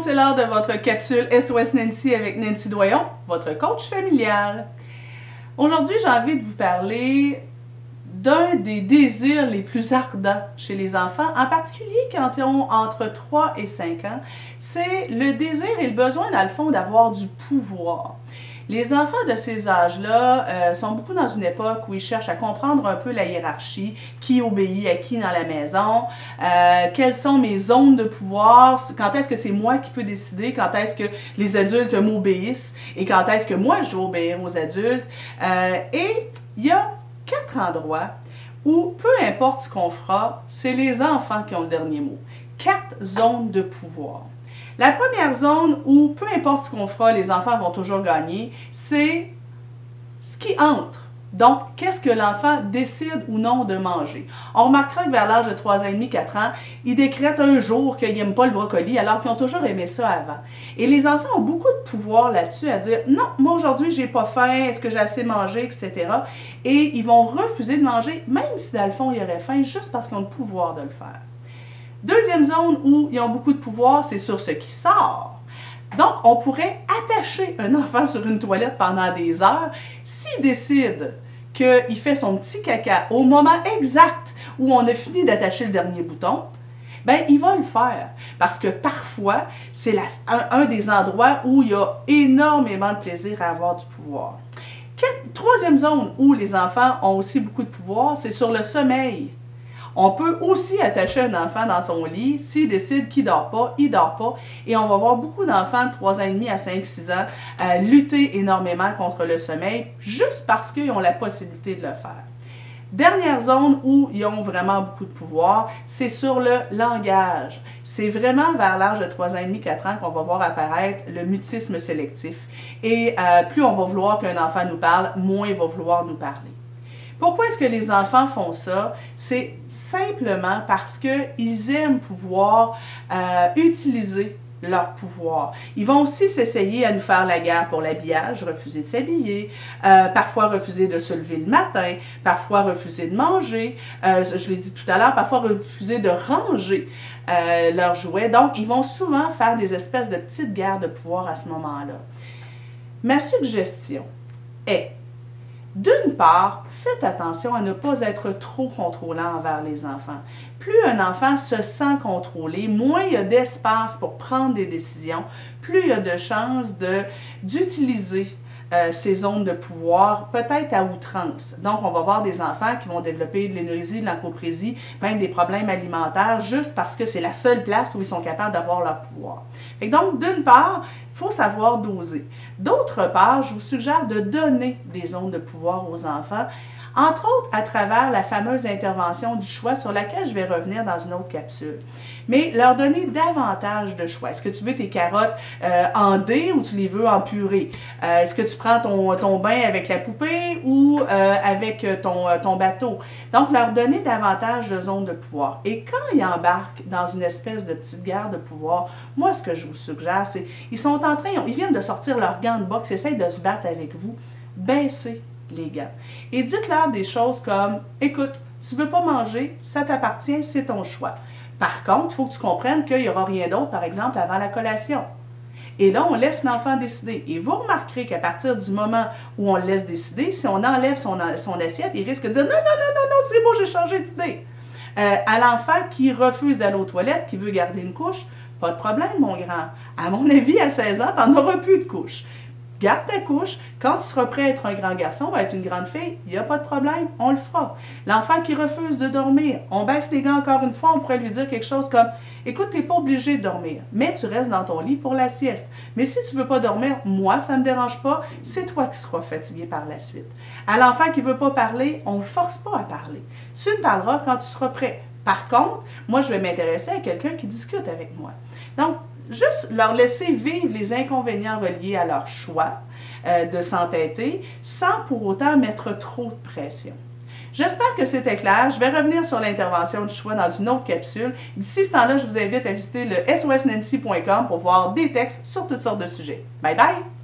c'est l'heure de votre capsule SOS Nancy avec Nancy Doyon, votre coach familial. Aujourd'hui, j'ai envie de vous parler d'un des désirs les plus ardents chez les enfants, en particulier quand ils ont entre 3 et 5 ans, c'est le désir et le besoin, dans le fond, d'avoir du pouvoir. Les enfants de ces âges-là euh, sont beaucoup dans une époque où ils cherchent à comprendre un peu la hiérarchie, qui obéit à qui dans la maison, euh, quelles sont mes zones de pouvoir, quand est-ce que c'est moi qui peux décider, quand est-ce que les adultes m'obéissent et quand est-ce que moi je dois obéir aux adultes. Euh, et il y a quatre endroits où, peu importe ce qu'on fera, c'est les enfants qui ont le dernier mot. Quatre zones de pouvoir. La première zone où, peu importe ce qu'on fera, les enfants vont toujours gagner, c'est ce qui entre. Donc, qu'est-ce que l'enfant décide ou non de manger? On remarquera que vers l'âge de 3 ans et demi, 4 ans, ils décrètent un jour qu'ils n'aiment pas le brocoli alors qu'ils ont toujours aimé ça avant. Et les enfants ont beaucoup de pouvoir là-dessus à dire non, moi aujourd'hui, j'ai pas faim, est-ce que j'ai assez mangé, etc. Et ils vont refuser de manger, même si dans le fond, ils auraient faim, juste parce qu'ils ont le pouvoir de le faire. Deuxième zone où ils ont beaucoup de pouvoir, c'est sur ce qui sort. Donc, on pourrait attacher un enfant sur une toilette pendant des heures s'il décide qu'il fait son petit caca au moment exact où on a fini d'attacher le dernier bouton, ben il va le faire. Parce que parfois, c'est un, des endroits où il y a énormément de plaisir à avoir du pouvoir. troisième zone où les enfants ont aussi beaucoup de pouvoir, c'est sur le sommeil. On peut aussi attacher un enfant dans son lit. S'il décide qu'il dort pas, il dort pas. Et on va voir beaucoup d'enfants de 3 ans et demi à 5-6 ans euh, lutter énormément contre le sommeil juste parce qu'ils ont la possibilité de le faire. Dernière zone où ils ont vraiment beaucoup de pouvoir, c'est sur le langage. C'est vraiment vers l'âge de 3 ans et demi, 4 ans qu'on va voir apparaître le mutisme sélectif. Et euh, plus on va vouloir qu'un enfant nous parle, moins il va vouloir nous parler. Pourquoi est-ce que les enfants font ça? C'est simplement parce qu'ils aiment pouvoir euh, utiliser leur pouvoir. Ils vont aussi s'essayer à nous faire la guerre pour l'habillage, refuser de s'habiller, euh, parfois refuser de se lever le matin, parfois refuser de manger, euh, je l'ai dit tout à l'heure, parfois refuser de ranger leurs jouets. Donc, ils vont souvent faire des espèces de petites guerres de pouvoir à ce moment-là. Ma suggestion est d'une part, faites attention à ne pas être trop contrôlant envers les enfants. Plus un enfant se sent contrôlé, moins il y a d'espace pour prendre des décisions, plus il y a de chances d'utiliser euh, ces zones de pouvoir, peut-être à outrance. Donc, on va voir des enfants qui vont développer de l'énergie, de l'ancoprésie, même des problèmes alimentaires, juste parce que c'est la seule place où ils sont capables d'avoir leur pouvoir. donc, d'une part, il faut savoir doser. D'autre part, je vous suggère de donner des zones de pouvoir aux enfants entre autres à travers la fameuse intervention du choix sur laquelle je vais revenir dans une autre capsule. Mais leur donner davantage de choix. Est-ce que tu veux tes carottes euh, en dés ou tu les veux en purée? Euh, est-ce que tu prends ton, ton, bain avec la poupée ou euh, avec ton, ton bateau? Donc, leur donner davantage de zones de pouvoir. Et quand ils embarquent dans une espèce de petite guerre de pouvoir, moi, ce que je vous suggère, c'est ils sont en train, ils viennent de sortir leur gants de boxe, essayent de se battre avec vous. Baissez les gants. Et dites-leur des choses comme Écoute, tu veux pas manger, ça t'appartient, c'est ton choix. Par contre, il faut que tu comprennes qu'il n'y aura rien d'autre, par exemple, avant la collation. Et là, on laisse l'enfant décider. Et vous remarquerez qu'à partir du moment où on le laisse décider, si on enlève son, assiette, il risque de dire Non, non, non, non, non, c'est bon, j'ai changé d'idée. Euh, à l'enfant qui refuse d'aller aux toilettes, qui veut garder une couche, pas de problème, mon grand. À mon avis, à 16 ans, tu n'en auras plus de couche garde ta couche. Quand tu seras prêt à être un grand garçon, à être une grande fille, il n'y a pas de problème, on le fera. L'enfant qui refuse de dormir, on baisse les gants encore une fois, on pourrait lui dire quelque chose comme Écoute, tu n'es pas obligé de dormir, mais tu restes dans ton lit pour la sieste. Mais si tu ne veux pas dormir, moi, ça ne me dérange pas, c'est toi qui seras fatigué par la suite. À l'enfant qui ne veut pas parler, on ne le force pas à parler. Tu ne parleras quand tu seras prêt. Par contre, moi, je vais m'intéresser à quelqu'un qui discute avec moi. Donc, juste leur laisser vivre les inconvénients reliés à leur choix euh, de s'entêter sans pour autant mettre trop de pression. J'espère que c'était clair. Je vais revenir sur l'intervention du choix dans une autre capsule. D'ici ce temps-là, je vous invite à visiter le sosnancy.com pour voir des textes sur toutes sortes de sujets. Bye bye!